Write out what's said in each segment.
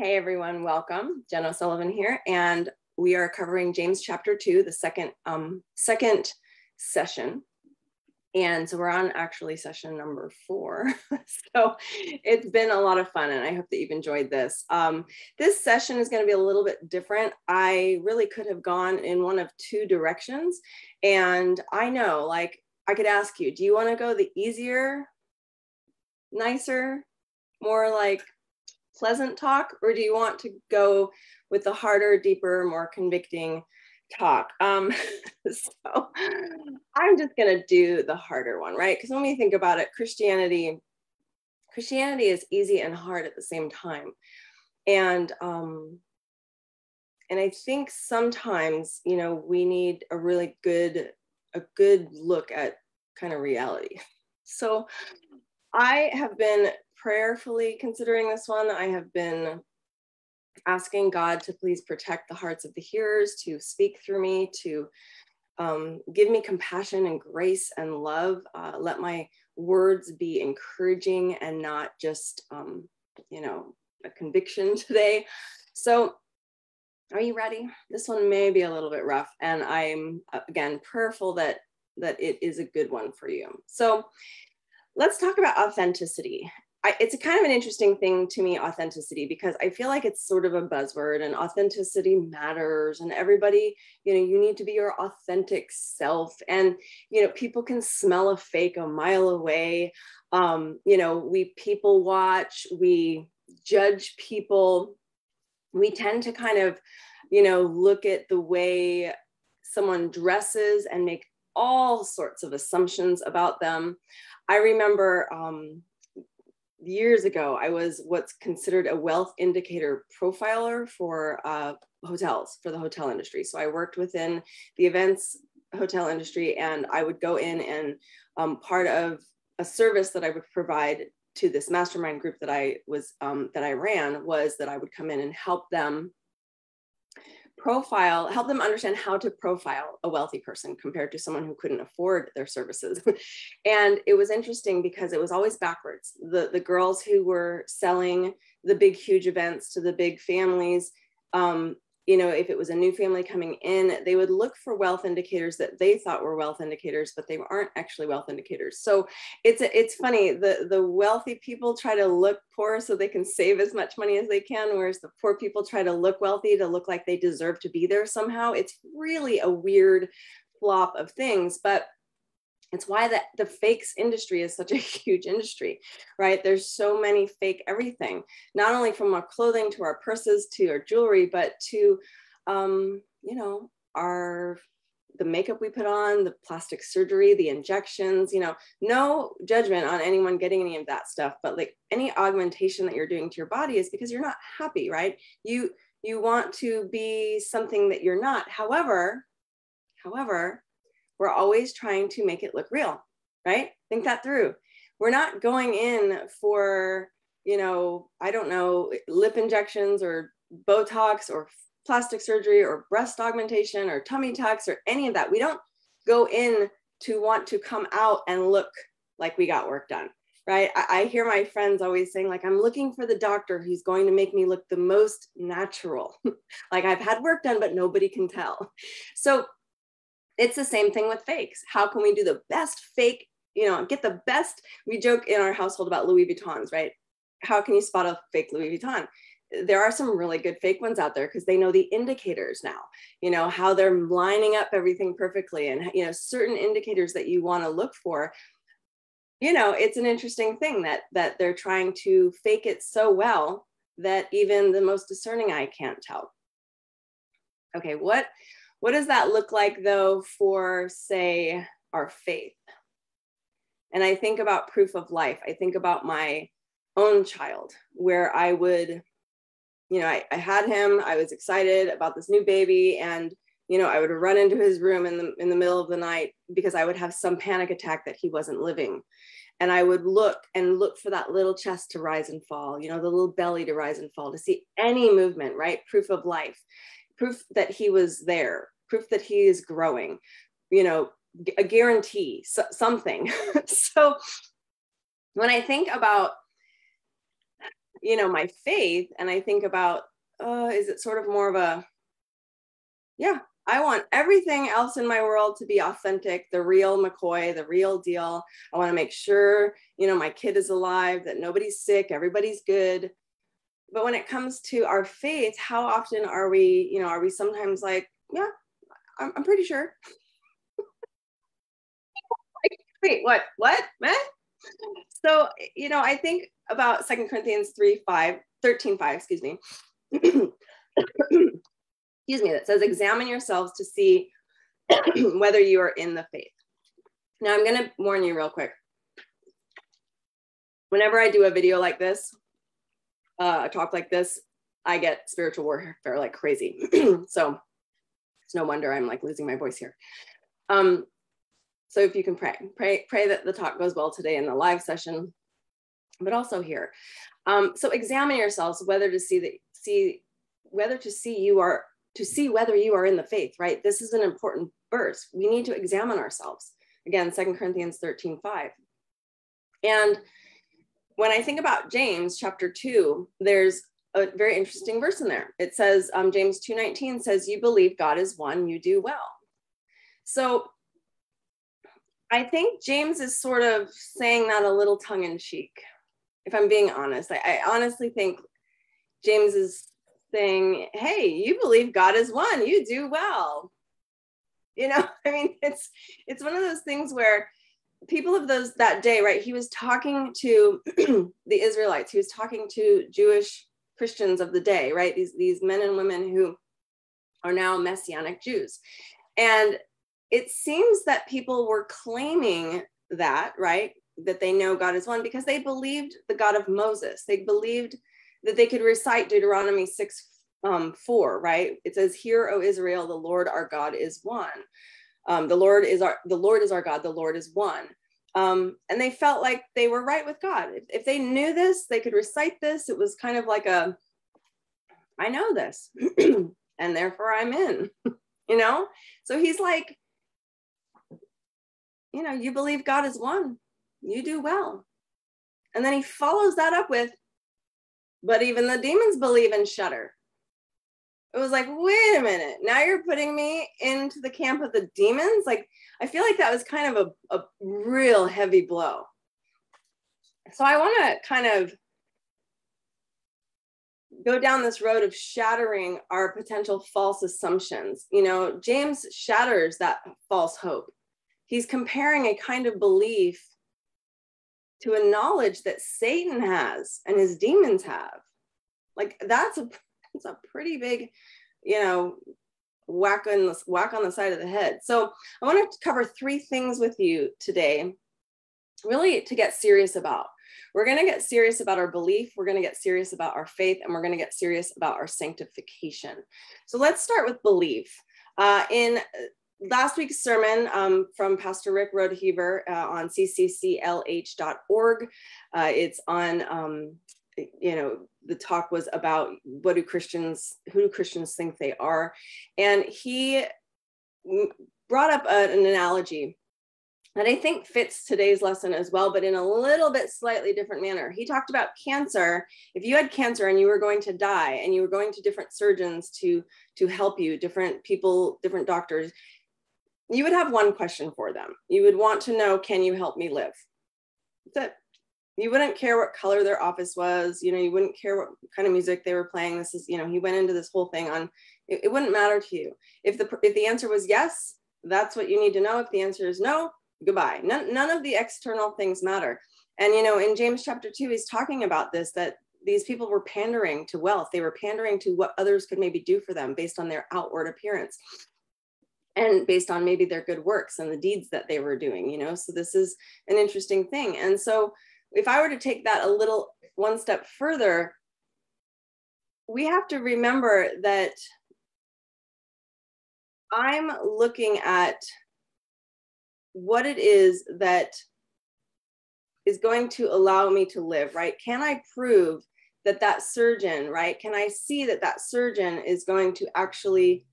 Hey everyone, welcome. Jen O'Sullivan here, and we are covering James chapter two, the second um, second session. And so we're on actually session number four. so it's been a lot of fun, and I hope that you've enjoyed this. Um, this session is going to be a little bit different. I really could have gone in one of two directions, and I know, like, I could ask you, do you want to go the easier, nicer, more like pleasant talk, or do you want to go with the harder, deeper, more convicting talk? Um, so I'm just gonna do the harder one, right? Because when we think about it, Christianity, Christianity is easy and hard at the same time, and um, and I think sometimes you know we need a really good a good look at kind of reality. So I have been prayerfully considering this one. I have been asking God to please protect the hearts of the hearers, to speak through me, to um, give me compassion and grace and love. Uh, let my words be encouraging and not just, um, you know, a conviction today. So, are you ready? This one may be a little bit rough, and I'm again prayerful that that it is a good one for you. So, let's talk about authenticity I, it's a kind of an interesting thing to me authenticity because i feel like it's sort of a buzzword and authenticity matters and everybody you know you need to be your authentic self and you know people can smell a fake a mile away. Um, you know we people watch we judge people. We tend to kind of you know look at the way someone dresses and make all sorts of assumptions about them. I remember um, years ago, I was what's considered a wealth indicator profiler for uh, hotels, for the hotel industry. So I worked within the events hotel industry and I would go in and um, part of a service that I would provide to this mastermind group that I was um, that I ran was that I would come in and help them profile, help them understand how to profile a wealthy person compared to someone who couldn't afford their services. and it was interesting because it was always backwards. The, the girls who were selling the big, huge events to the big families, um, you know, if it was a new family coming in, they would look for wealth indicators that they thought were wealth indicators, but they aren't actually wealth indicators. So it's it's funny. The the wealthy people try to look poor so they can save as much money as they can, whereas the poor people try to look wealthy to look like they deserve to be there somehow. It's really a weird flop of things, but it's why that the fakes industry is such a huge industry right? There's so many fake everything not only from our clothing to our purses to our jewelry but to um, you know our the makeup we put on the plastic surgery the injections you know no judgment on anyone getting any of that stuff but like any augmentation that you're doing to your body is because you're not happy right? You you want to be something that you're not. However however we're always trying to make it look real, right? Think that through. We're not going in for, you know, I don't know, lip injections or Botox or plastic surgery or breast augmentation or tummy tucks or any of that. We don't go in to want to come out and look like we got work done right I, I, hear my friends always saying like i'm looking for the doctor who's going to make me look the most natural like i've had work done but nobody can tell so it's the same thing with fakes. How can we do the best fake, you know, get the best? We joke in our household about Louis Vuittons, right? How can you spot a fake Louis Vuitton? There are some really good fake ones out there because they know the indicators now, you know, how they're lining up everything perfectly and, you know, certain indicators that you want to look for you know it's an interesting thing that that they're trying to fake it so well that even the most discerning eye can't tell okay what what does that look like, though, for, say, our faith? And I think about proof of life. I think about my own child, where I would, you know, I, I had him, I was excited about this new baby, and you know, I would run into his room in the in the middle of the night because I would have some panic attack that he wasn't living. And I would look and look for that little chest to rise and fall, you know, the little belly to rise and fall, to see any movement, right? Proof of life proof that he was there, proof that he is growing, you know, a guarantee, so, something. so when I think about you know, my faith and I think about, uh, is it sort of more of a, yeah, I want everything else in my world to be authentic, the real McCoy, the real deal. I want to make sure, you know, my kid is alive, that nobody's sick, everybody's good. But when it comes to our faith, how often are we, you know, are we sometimes like, yeah, I'm, I'm pretty sure. like, wait, what, what, man? So, you know, I think about Second Corinthians 3, 5, 13, 5, excuse me. excuse me, that says, examine yourselves to see whether you are in the faith. Now, I'm going to warn you real quick. Whenever I do a video like this, uh, a talk like this, I get spiritual warfare like crazy. so it's no wonder I'm like losing my voice here. Um, so if you can pray, pray, pray that the talk goes well today in the live session, but also here. Um, so examine yourselves whether to see that see whether to see you are to see whether you are in the faith, right? This is an important verse. We need to examine ourselves. Again, Second Corinthians 13, 5. And when I think about James chapter 2, there's a very interesting verse in there. It says, um, James 2:19 says, You believe God is one, you do well. So I think James is sort of saying that a little tongue in cheek, if I'm being honest. I, I, honestly think James is saying, hey, you believe God is one, you do well. You know, I mean, it's it's one of those things where people of those that day, right? He was talking to the Israelites, he was talking to Jewish Christians of the day, right? These these men and women who are now messianic Jews. And it seems that people were claiming that, right? That they know God is one because they believed the God of Moses. They believed that they could recite Deuteronomy 6 um, 4, right? It says, Hear, O Israel, the Lord our God is one. Um, the Lord is our the Lord is our God, the Lord is one. Um, and they felt like they were right with God. If, if they knew this, they could recite this. It was kind of like a, I know this, and therefore I'm in, you know? So he's like, you know, you believe God is one, you do well. And then he follows that up with, but even the demons believe and shudder. It was like, wait a minute, now you're putting me into the camp of the demons? Like, I feel like that was kind of a, a real heavy blow. So I want to kind of go down this road of shattering our potential false assumptions. You know, James shatters that false hope he's comparing a kind of belief to a knowledge that Satan has and his demons have. Like that's a it's a pretty big, you know, whack on the whack on the side of the head. So I want to cover three things with you today, really to get serious about. We're going to get serious about our belief, we're going to get serious about our faith, and we're going to get serious about our sanctification. So let's start with belief. Uh, in last week's sermon um, from Pastor Rick Rodeheaver uh, on ccclh.org. Uh, it's on, um, you know, the talk was about what do Christians, who do Christians think they are? And he brought up a, an analogy that I think fits today's lesson as well, but in a little bit slightly different manner. He talked about cancer. If you had cancer and you were going to die and you were going to different surgeons to, to help you, different people, different doctors, you would have one question for them. You would want to know, can you help me live? That's it. You wouldn't care what color their office was. You know, you wouldn't care what kind of music they were playing. This is, you know, he went into this whole thing on, it, it wouldn't matter to you. If the, if the answer was yes, that's what you need to know. If the answer is no, goodbye. None, none of the external things matter. And, you know, in James chapter two, he's talking about this, that these people were pandering to wealth. They were pandering to what others could maybe do for them based on their outward appearance and based on maybe their good works and the deeds that they were doing you know so this is an interesting thing and so if i were to take that a little one step further we have to remember that i'm looking at what it is that is going to allow me to live right? Can i prove that that surgeon right? Can i see that that surgeon is going to actually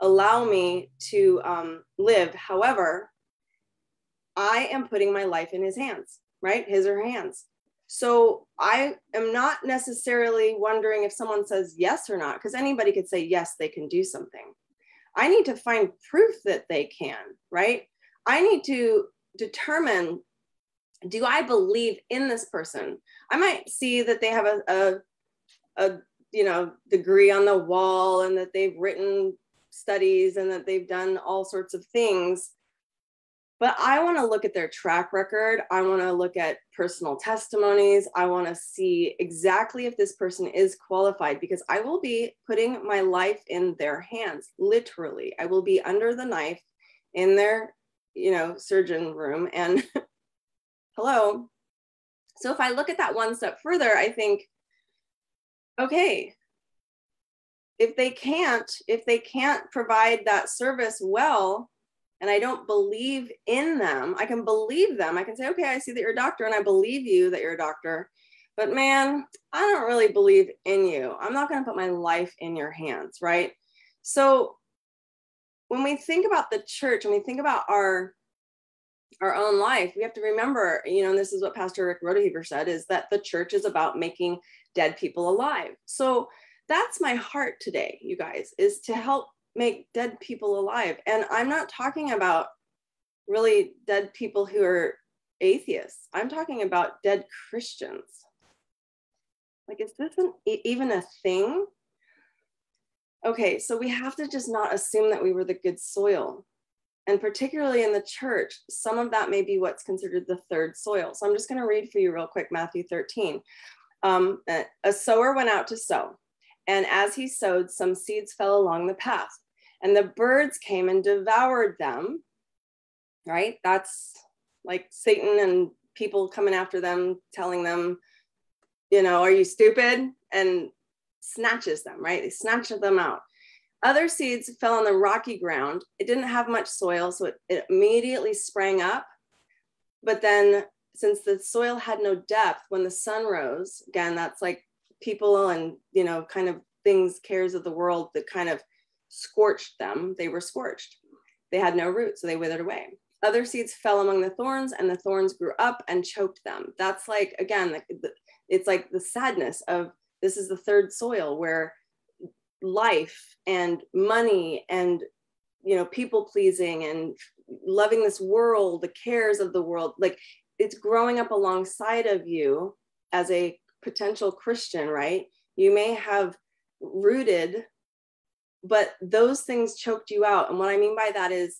allow me to um, live. However, I am putting my life in his hands, right? His or hands. So I am not necessarily wondering if someone says yes or not, because anybody could say yes, they can do something. I need to find proof that they can, right? I need to determine do I believe in this person? I might see that they have a, a, a you know degree on the wall and that they've written studies and that they've done all sorts of things but I want to look at their track record. I want to look at personal testimonies. I want to see exactly if this person is qualified because I will be putting my life in their hands, literally. I will be under the knife in their, you know, surgeon room and hello. So if I look at that one step further, I think, okay, if they can't, if they can't provide that service well, and I don't believe in them, I can believe them. I can say, okay, I see that you're a doctor and I believe you that you're a doctor. But man, I don't really believe in you. I'm not going to put my life in your hands, right? So when we think about the church, when we think about our our own life, we have to remember, you know, and this is what Pastor Rick Rodeheaver said, is that the church is about making dead people alive. So that's my heart today, you guys, is to help make dead people alive. And I'm not talking about really dead people who are atheists. I'm talking about dead Christians. Like, is this an, even a thing? Okay, so we have to just not assume that we were the good soil. And particularly in the church, some of that may be what's considered the third soil. So I'm just going to read for you real quick Matthew 13. Um, a sower went out to sow, and as he sowed, some seeds fell along the path and the birds came and devoured them right? That's like satan and people coming after them telling them you know are you stupid? and snatches them right? They snatch them out. Other seeds fell on the rocky ground. It didn't have much soil so it, it immediately sprang up. But then since the soil had no depth when the sun rose again that's like people and you know kind of things cares of the world that kind of scorched them, they were scorched. They had no root, so they withered away. Other seeds fell among the thorns, and the thorns grew up and choked them. That's like, again, it's like the sadness of this is the third soil where life and money and you know people pleasing and loving this world the cares of the world like it's growing up alongside of you as a potential christian right you may have rooted but those things choked you out. And what I mean by that is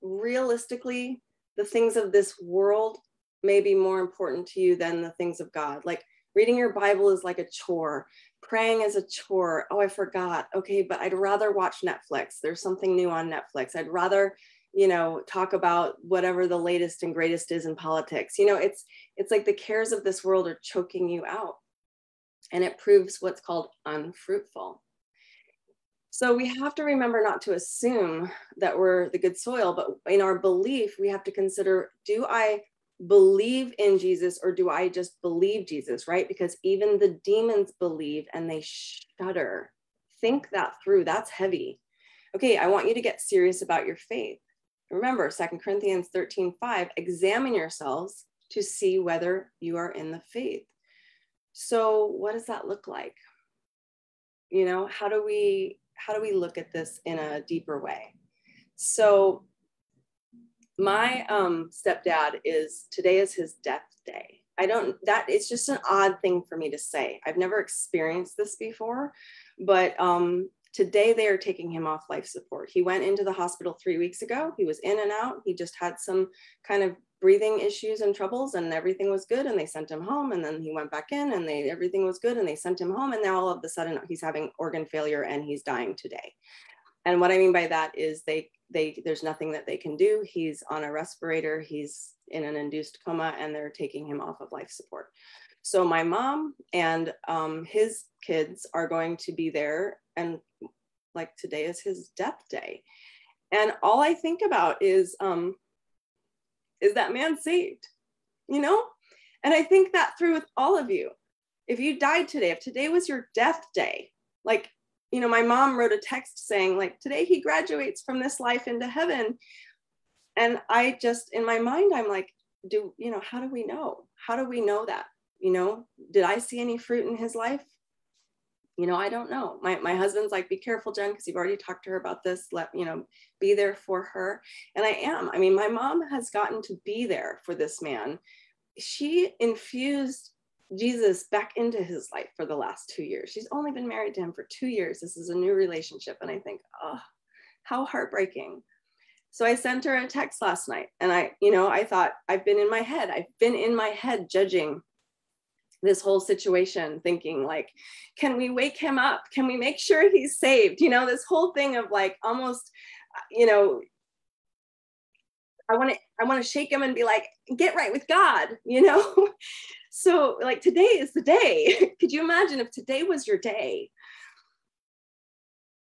realistically, the things of this world may be more important to you than the things of God. Like reading your Bible is like a chore, praying is a chore. Oh, I forgot. Okay, but I'd rather watch Netflix. There's something new on Netflix. I'd rather you know talk about whatever the latest and greatest is in politics you know it's it's like the cares of this world are choking you out and it proves what's called unfruitful so we have to remember not to assume that we're the good soil, but in our belief, we have to consider do I believe in Jesus or do I just believe Jesus, right? Because even the demons believe and they shudder. Think that through. That's heavy. Okay, I want you to get serious about your faith. Remember, Second Corinthians 13 5, examine yourselves to see whether you are in the faith. So, what does that look like? You know, how do we how do we look at this in a deeper way? So my um, stepdad is today is his death day. I don't that it's just an odd thing for me to say. I've never experienced this before, but um, today they are taking him off life support. He went into the hospital three weeks ago. He was in and out. He just had some kind of breathing issues and troubles and everything was good and they sent him home and then he went back in and they everything was good and they sent him home and now all of a sudden he's having organ failure and he's dying today. And what i mean by that is they they there's nothing that they can do. He's on a respirator he's in an induced coma and they're taking him off of life support. So my mom and um, his kids are going to be there and like today is his death day. And all i think about is um, is that man saved? You know? And I think that through with all of you. If you died today, if today was your death day, like, you know, my mom wrote a text saying, like, today he graduates from this life into heaven. And I just, in my mind, I'm like, do, you know, how do we know? How do we know that? you know, did I see any fruit in his life? You know, I don't know. My, my husband's like, be careful, Jen, because you've already talked to her about this. Let, you know, be there for her. And I am. I mean, my mom has gotten to be there for this man. She infused Jesus back into his life for the last two years. She's only been married to him for two years. This is a new relationship. And I think, oh, how heartbreaking. So I sent her a text last night and I, you know, I thought I've been in my head. I've been in my head judging this whole situation, thinking like, can we wake him up? Can we make sure he's saved? You know, this whole thing of like almost, uh, you know, I want to I want to shake him and be like, get right with God, you know? so like today is the day. Could you imagine if today was your day?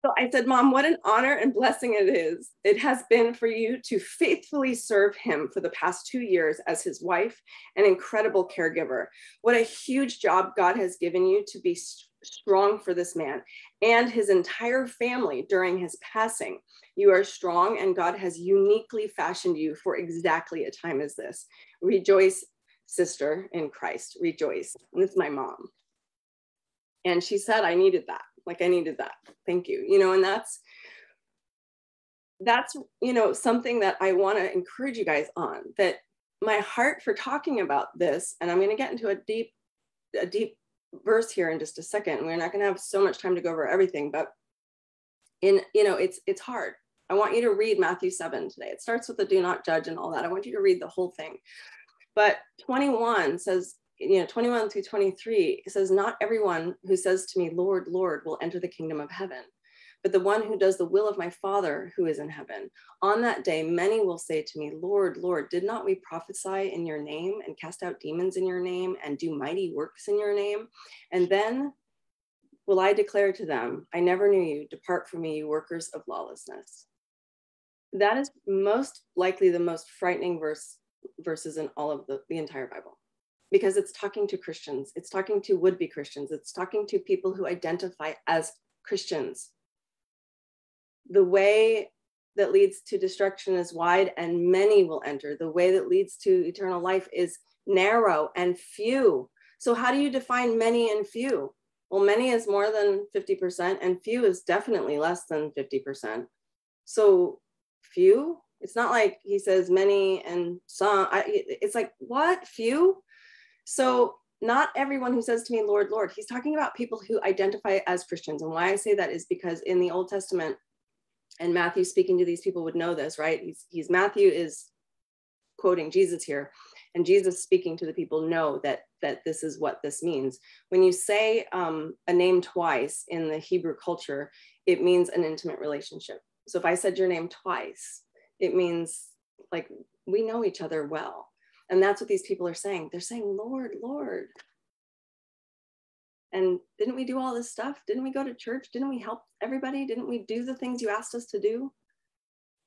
So I said, Mom, what an honor and blessing it is. It has been for you to faithfully serve him for the past two years as his wife and incredible caregiver. What a huge job God has given you to be strong for this man and his entire family during his passing. You are strong, and God has uniquely fashioned you for exactly a time as this. Rejoice, sister in Christ. Rejoice. And is my mom. And she said, I needed that like i needed that. Thank you. You know and that's that's you know something that i want to encourage you guys on that my heart for talking about this and i'm going to get into a deep a deep verse here in just a second. We're not going to have so much time to go over everything but in you know it's it's hard. I want you to read matthew 7 today. It starts with the do not judge and all that. I want you to read the whole thing. But 21 says you know 21 through 23 it says not everyone who says to me lord lord will enter the kingdom of heaven but the one who does the will of my father who is in heaven. On that day many will say to me lord lord did not we prophesy in your name and cast out demons in your name and do mighty works in your name? And then will i declare to them i never knew you. Depart from me you workers of lawlessness that is most likely the most frightening verse verses in all of the, the entire bible because it's talking to Christians, it's talking to would be Christians, it's talking to people who identify as Christians. The way that leads to destruction is wide, and many will enter. The way that leads to eternal life is narrow and few. So, how do you define many and few? Well, many is more than 50%, and few is definitely less than 50%. So, few, it's not like he says many and some. I, it's like, what? Few? So, not everyone who says to me, Lord, Lord, he's talking about people who identify as Christians. And why I say that is because in the Old Testament, and Matthew speaking to these people would know this, right? He's, he's Matthew is quoting Jesus here, and Jesus speaking to the people know that that this is what this means. When you say um, a name twice in the Hebrew culture, it means an intimate relationship. So if I said your name twice, it means like we know each other well. And that's what these people are saying. They're saying, Lord, Lord. And didn't we do all this stuff? Didn't we go to church? Didn't we help everybody? Didn't we do the things you asked us to do?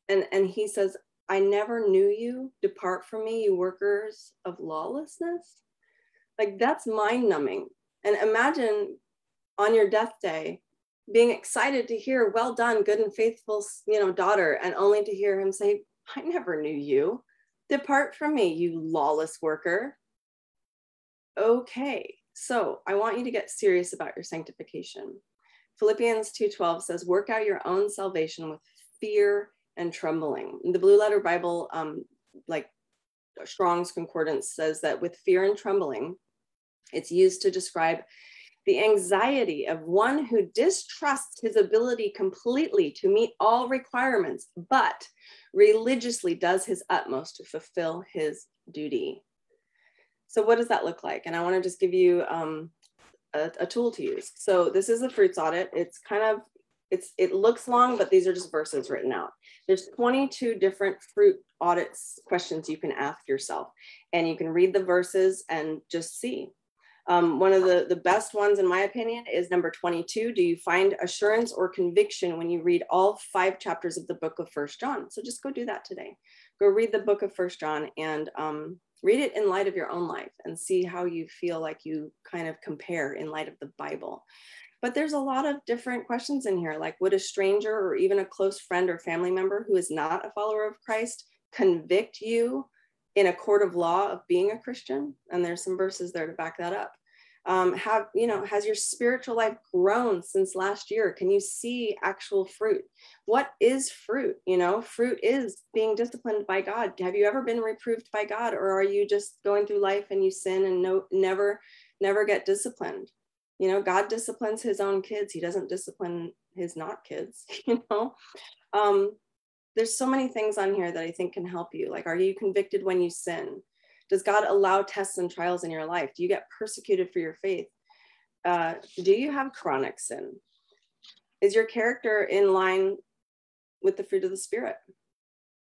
And, and he says, I never knew you. Depart from me, you workers of lawlessness. Like that's mind numbing. And imagine on your death day being excited to hear, well done, good and faithful, you know, daughter, and only to hear him say, I never knew you. Depart from me, you lawless worker. Okay, so I want you to get serious about your sanctification. Philippians 2:12 says, "Work out your own salvation with fear and trembling." The Blue Letter Bible, um, like Strong's Concordance, says that with fear and trembling, it's used to describe the anxiety of one who distrusts his ability completely to meet all requirements, but religiously does his utmost to fulfill his duty. So, what does that look like? And I want to just give you um, a, a tool to use. So, this is the fruits audit. It's kind of it's it looks long, but these are just verses written out. There's 22 different fruit audits questions you can ask yourself, and you can read the verses and just see um, one of the, the best ones, in my opinion, is number 22. Do you find assurance or conviction when you read all five chapters of the book of First John? So just go do that today. Go read the book of First John and um, read it in light of your own life and see how you feel like you kind of compare in light of the Bible. But there's a lot of different questions in here, like would a stranger or even a close friend or family member who is not a follower of Christ convict you in a court of law of being a Christian? And there's some verses there to back that up. Um, have you know has your spiritual life grown since last year? Can you see actual fruit? What is fruit? You know fruit is being disciplined by god. Have you ever been reproved by god or are you just going through life and you sin and no never never get disciplined? You know god disciplines his own kids. He doesn't discipline his not kids you know? Um, there's so many things on here that I think can help you. Like, are you convicted when you sin? Does God allow tests and trials in your life? Do you get persecuted for your faith? Uh, do you have chronic sin? Is your character in line with the fruit of the Spirit?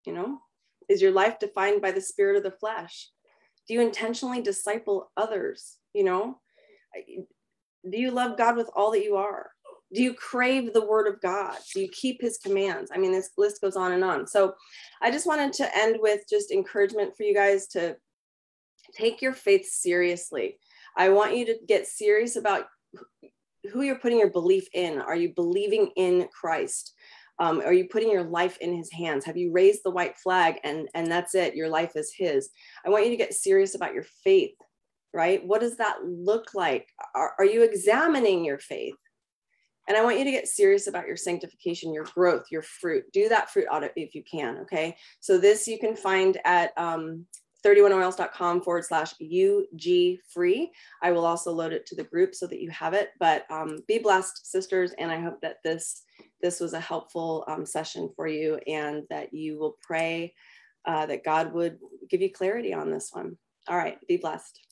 You know, is your life defined by the spirit of the flesh? Do you intentionally disciple others? You know, do you love God with all that you are? Do you crave the word of god? Do you keep his commands? I mean this list goes on and on. So i just wanted to end with just encouragement for you guys to take your faith seriously. I want you to get serious about who you're putting your belief in. Are you believing in christ? Um, are you putting your life in his hands? Have you raised the white flag and and that's it your life is his? I want you to get serious about your faith right? What does that look like? Are, are you examining your faith and I want you to get serious about your sanctification, your growth, your fruit. Do that fruit audit if you can. Okay. So this you can find at um, 31oils.com forward slash UG free. I will also load it to the group so that you have it. But um, be blessed, sisters. And I hope that this this was a helpful um, session for you and that you will pray uh, that God would give you clarity on this one. All right. Be blessed.